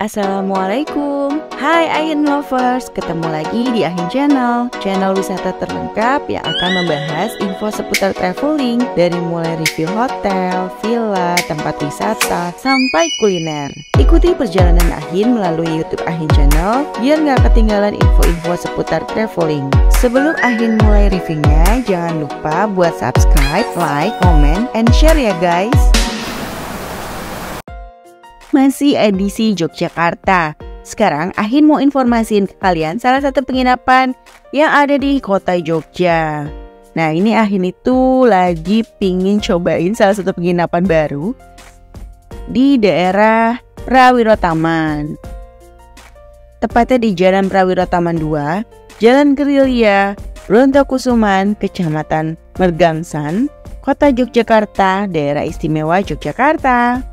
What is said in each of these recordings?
Assalamualaikum. Hai Ahin Lovers. Ketemu lagi di Ahin Channel. Channel wisata terlengkap yang akan membahas info seputar traveling Dari mulai review hotel, villa, tempat wisata, sampai kuliner. Ikuti perjalanan Ahin melalui Youtube Ahin Channel Biar nggak ketinggalan info-info seputar traveling. Sebelum Ahin mulai reviewnya Jangan lupa buat subscribe, like, comment, and share ya guys masih edisi Yogyakarta. Sekarang Ahin mau informasiin ke kalian salah satu penginapan yang ada di kota Jogja. Nah ini Ahin itu lagi pingin cobain salah satu penginapan baru di daerah Prawiro Taman. Tepatnya di Jalan Prawiro Taman 2, Jalan Gerilya, Rontokusuman, Kecamatan Mergangsan, Kota Yogyakarta, Daerah Istimewa Yogyakarta.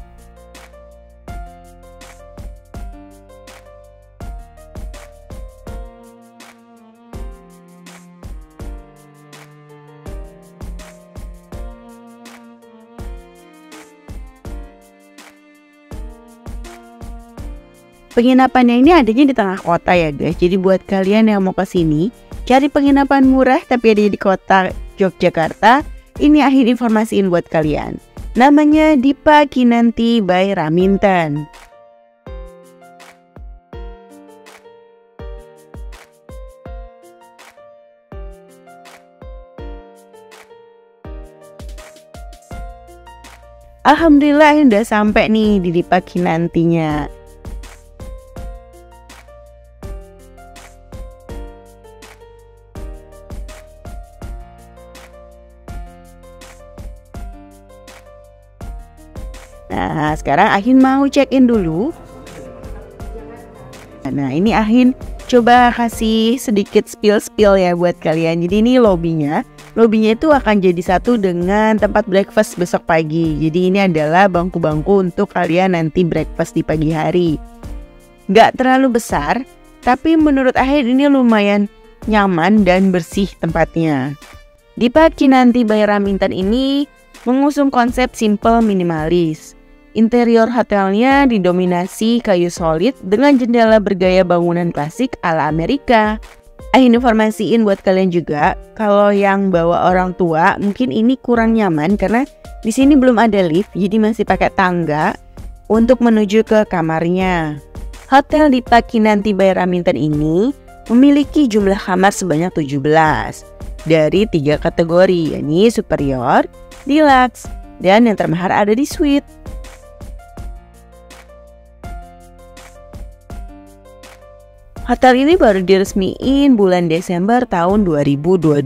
Penginapannya ini adanya di tengah kota ya guys. Jadi buat kalian yang mau ke sini, cari penginapan murah tapi ada di kota Yogyakarta, ini akhir informasiin buat kalian. Namanya Dipa Kinanti by Raminten. Alhamdulillah ini udah sampai nih di Dipa Kinantinya. Nah, sekarang Ahin mau check-in dulu. Nah, ini Ahin coba kasih sedikit spill-spill ya buat kalian. Jadi ini lobbynya. Lobbynya itu akan jadi satu dengan tempat breakfast besok pagi. Jadi ini adalah bangku-bangku untuk kalian nanti breakfast di pagi hari. Gak terlalu besar, tapi menurut Ahin ini lumayan nyaman dan bersih tempatnya. Di pagi nanti Bayar Raminten ini mengusung konsep simple minimalis. Interior hotelnya didominasi kayu solid dengan jendela bergaya bangunan klasik ala Amerika. Ah, informasiin buat kalian juga, kalau yang bawa orang tua mungkin ini kurang nyaman karena di sini belum ada lift, jadi masih pakai tangga untuk menuju ke kamarnya. Hotel di Pakinanti by Raminten ini memiliki jumlah kamar sebanyak 17 dari tiga kategori, yakni superior, deluxe, dan yang termahal ada di suite. Hotel ini baru diresmiin bulan Desember tahun 2022.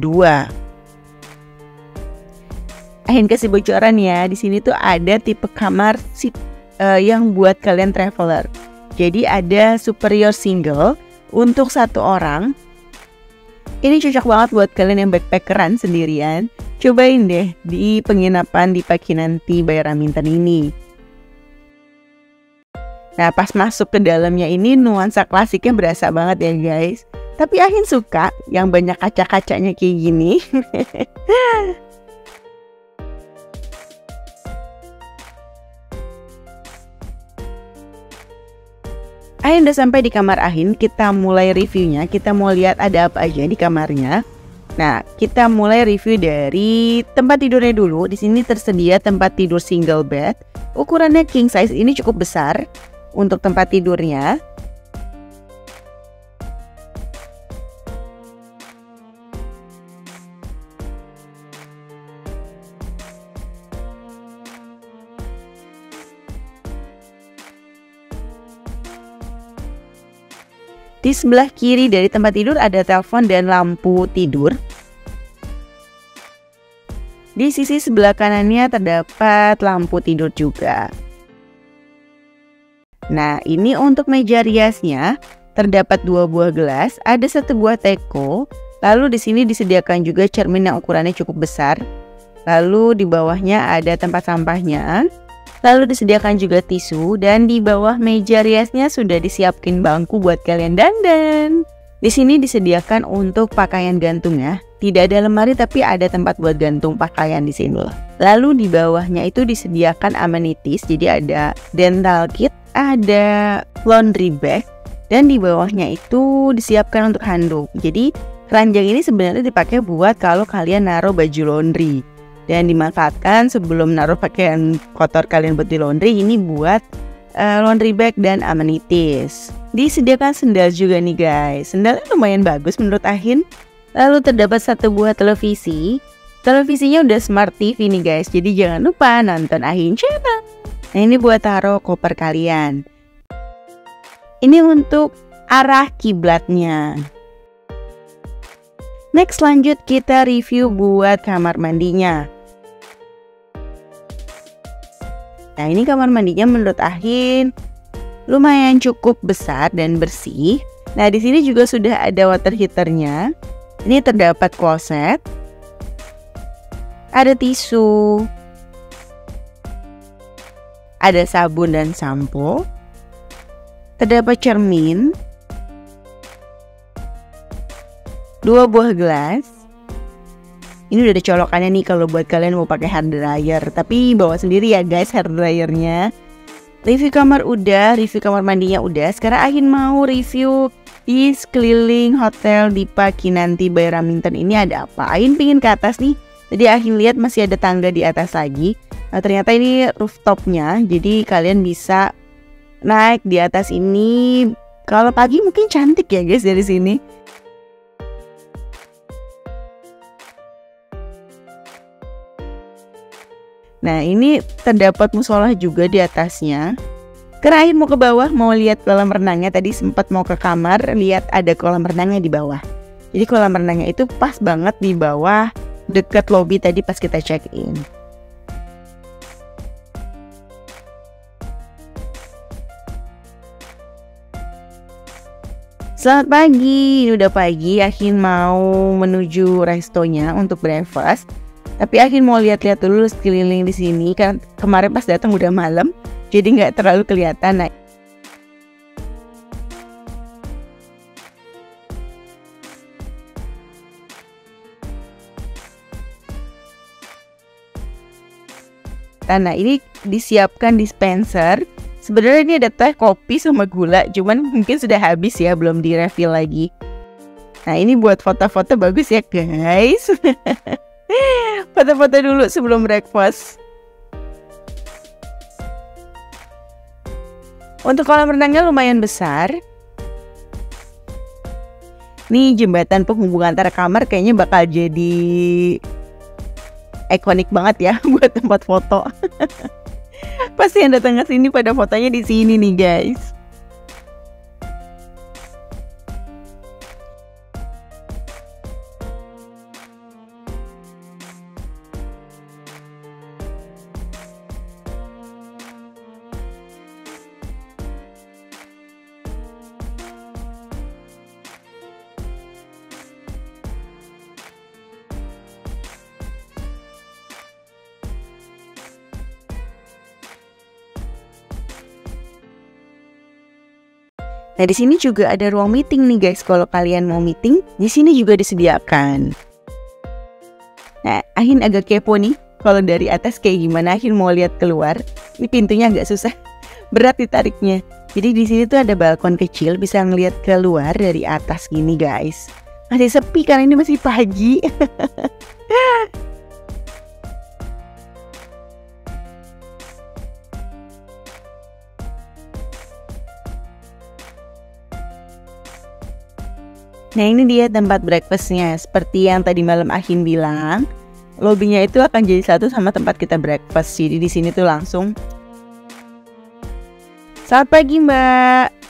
Ahin kasih bocoran ya, di sini tuh ada tipe kamar sit, uh, yang buat kalian traveler. Jadi ada superior single untuk satu orang. Ini cocok banget buat kalian yang backpackeran sendirian. Cobain deh di penginapan di Pakinanti Bayar Raminten ini. Nah pas masuk ke dalamnya ini nuansa klasiknya berasa banget ya guys. Tapi Ahin suka yang banyak kaca-kacanya kayak gini. Ahin udah sampai di kamar Ahin, kita mulai reviewnya. Kita mau lihat ada apa aja di kamarnya. Nah, kita mulai review dari tempat tidurnya dulu. Di sini tersedia tempat tidur single bed. Ukurannya king size ini cukup besar untuk tempat tidurnya. Di sebelah kiri dari tempat tidur ada telepon dan lampu tidur. Di sisi sebelah kanannya terdapat lampu tidur juga. Nah, ini untuk meja riasnya terdapat dua buah gelas, ada satu buah teko, lalu di sini disediakan juga cermin yang ukurannya cukup besar. Lalu di bawahnya ada tempat sampahnya. Lalu disediakan juga tisu dan di bawah meja riasnya sudah disiapkan bangku buat kalian dandan. Di sini disediakan untuk pakaian gantung ya. Tidak ada lemari tapi ada tempat buat gantung pakaian di sini. Lalu di bawahnya itu disediakan amenities, jadi ada dental kit, ada laundry bag dan di bawahnya itu disiapkan untuk handuk. Jadi keranjang ini sebenarnya dipakai buat kalau kalian naruh baju laundry dan dimanfaatkan sebelum naruh pakaian kotor kalian buat di laundry ini buat uh, laundry bag dan amenities. Disediakan sendal juga nih guys. Sendalnya lumayan bagus menurut Ahin. Lalu terdapat satu buah televisi. Televisinya udah smart TV nih guys. Jadi jangan lupa nonton Ahin channel. Nah ini buat taruh koper kalian. Ini untuk arah kiblatnya. Next lanjut kita review buat kamar mandinya. Nah ini kamar mandinya menurut Ahin lumayan cukup besar dan bersih. Nah di sini juga sudah ada water heaternya. Ini terdapat kloset, ada tisu, ada sabun dan sampo, terdapat cermin, dua buah gelas. Ini udah ada colokannya nih kalau buat kalian mau pakai hair dryer. Tapi bawa sendiri ya guys hair dryernya. Review kamar udah, review kamar mandinya udah. Sekarang Ahin mau review di sekeliling hotel di Pakinanti by Raminton ini ada apa? Ahin pingin ke atas nih. Jadi Ahin lihat masih ada tangga di atas lagi. Nah, ternyata ini rooftopnya. Jadi kalian bisa naik di atas ini. Kalau pagi mungkin cantik ya guys dari sini. Nah ini terdapat musola juga di atasnya. Kerain mau ke bawah mau lihat kolam renangnya tadi sempat mau ke kamar lihat ada kolam renangnya di bawah. Jadi kolam renangnya itu pas banget di bawah dekat lobby tadi pas kita check in. Selamat pagi, ini udah pagi. Akin mau menuju restonya untuk breakfast. Tapi Akin mau lihat-lihat dulu sekeliling di sini kan kemarin pas datang udah malam, jadi nggak terlalu kelihatan. Nah, Nah, ini disiapkan dispenser Sebenarnya ini ada teh kopi sama gula, cuman mungkin sudah habis ya, belum di refill lagi. Nah ini buat foto-foto bagus ya guys. Foto-foto dulu sebelum breakfast. Untuk kolam renangnya lumayan besar. Nih jembatan penghubung antara kamar kayaknya bakal jadi ikonik banget ya buat tempat foto. Pasti yang datang ke sini pada fotonya di sini nih guys. Nah, di sini juga ada ruang meeting nih guys. Kalau kalian mau meeting, di sini juga disediakan. Nah, Ahin agak kepo nih. Kalau dari atas kayak gimana Ahin mau lihat keluar. Ini pintunya agak susah. Berat ditariknya. Jadi di sini tuh ada balkon kecil bisa ngelihat keluar dari atas gini guys. Masih sepi karena ini masih pagi. Nah ini dia tempat breakfastnya. Seperti yang tadi malam Ahin bilang Lobbynya itu akan jadi satu sama tempat kita breakfast. Jadi di sini tuh langsung. Selamat pagi mbak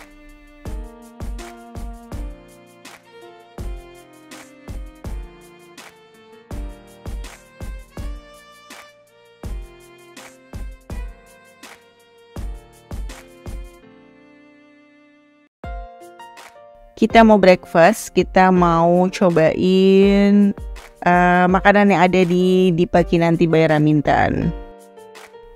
kita mau breakfast, kita mau cobain uh, makanan yang ada di di pagi nanti bayar Ramintan.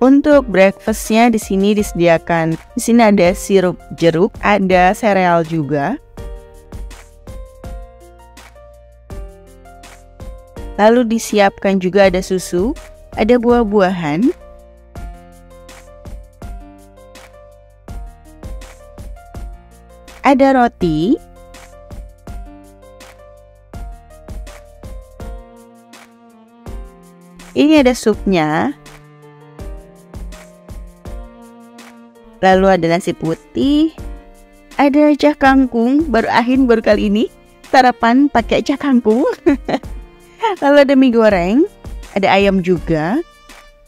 Untuk breakfastnya di sini disediakan, di sini ada sirup jeruk, ada sereal juga. Lalu disiapkan juga ada susu, ada buah-buahan, ada roti, ini ada supnya, lalu ada nasi putih, ada cah kangkung, baru ahin baru kali ini, sarapan pakai cah kangkung, lalu ada mie goreng, ada ayam juga,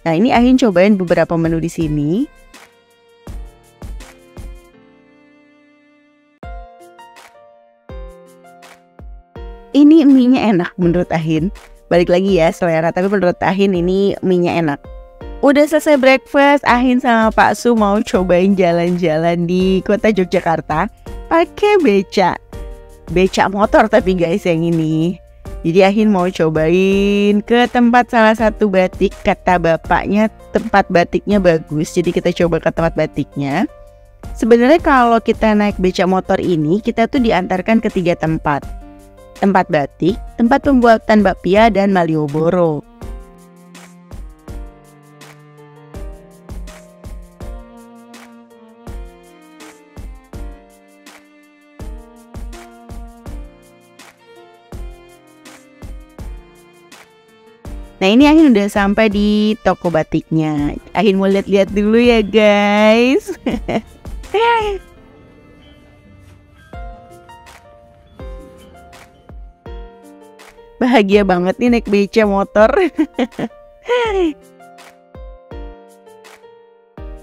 Nah, ini Ahin cobain beberapa menu di sini. Ini mie-nya enak menurut Ahin. Balik lagi ya selera, tapi menurut Ahin ini mie-nya enak. Udah selesai breakfast, Ahin sama Pak Su mau cobain jalan-jalan di kota Yogyakarta pakai beca. Beca motor tapi guys yang ini. Jadi Ahin mau cobain ke tempat salah satu batik kata bapaknya tempat batiknya bagus. Jadi kita coba ke tempat batiknya. Sebenarnya kalau kita naik beca motor ini kita tuh diantarkan ke tiga tempat. Tempat batik, tempat pembuatan bakpia dan Malioboro. Nah ini Ahin udah sampai di toko batiknya. Ahin mau lihat-lihat dulu ya guys. Bahagia banget nih naik beca motor.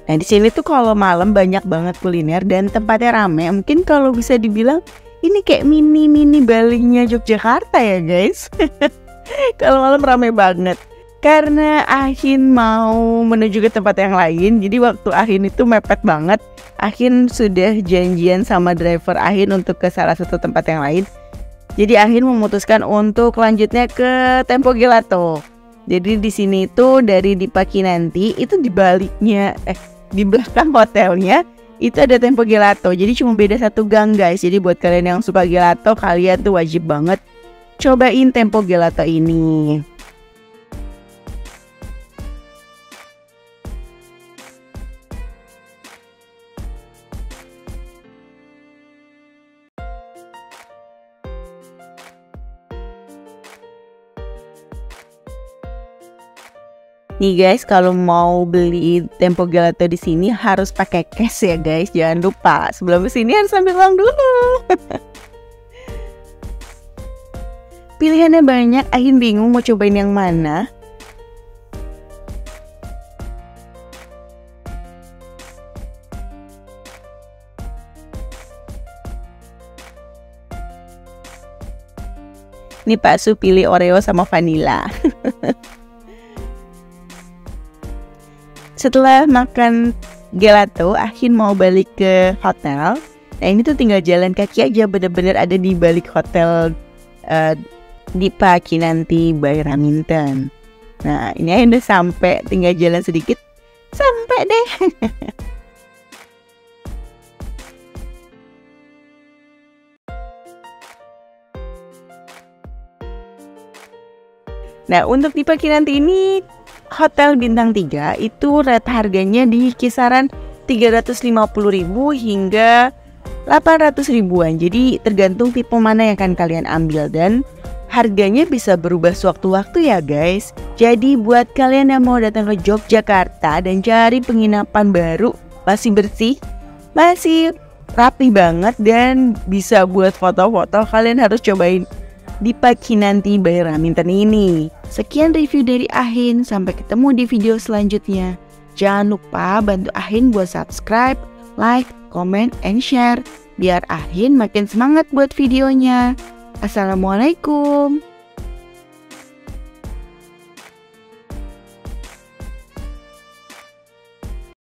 nah di sini tuh kalau malam banyak banget kuliner dan tempatnya rame. Mungkin kalau bisa dibilang ini kayak mini mini Balinya Yogyakarta ya guys. Kalau malam rame banget. Karena Ahin mau menuju ke tempat yang lain, jadi waktu Ahin itu mepet banget. Ahin sudah janjian sama driver Ahin untuk ke salah satu tempat yang lain. Jadi Ahin memutuskan untuk lanjutnya ke Tempo Gelato. Jadi di sini itu dari di nanti itu di baliknya eh di belakang hotelnya itu ada Tempo Gelato. Jadi cuma beda satu gang guys. Jadi buat kalian yang suka gelato kalian tuh wajib banget Cobain tempo gelato ini. Nih guys, kalau mau beli tempo gelato di sini harus pakai cash ya guys. Jangan lupa sebelum ke sini harus ambil uang dulu. Pilihannya banyak, Ahin bingung mau cobain yang mana. Ini Pak Su pilih Oreo sama vanilla. Setelah makan gelato, Ahin mau balik ke hotel. Nah ini tuh tinggal jalan kaki aja, bener-bener ada di balik hotel uh, di pagi nanti by Raminten. Nah ini aja udah sampai, tinggal jalan sedikit, sampai deh. Nah, untuk di pagi nanti ini hotel bintang 3 itu rate harganya di kisaran 350.000 hingga 800 ribuan. Jadi tergantung tipe mana yang akan kalian ambil dan harganya bisa berubah sewaktu-waktu ya guys. Jadi buat kalian yang mau datang ke Yogyakarta dan cari penginapan baru, masih bersih, masih rapi banget dan bisa buat foto-foto, kalian harus cobain di pagi nanti by Raminten ini. Sekian review dari Ahin, sampai ketemu di video selanjutnya. Jangan lupa bantu Ahin buat subscribe, like, comment, and share biar Ahin makin semangat buat videonya. Assalamualaikum.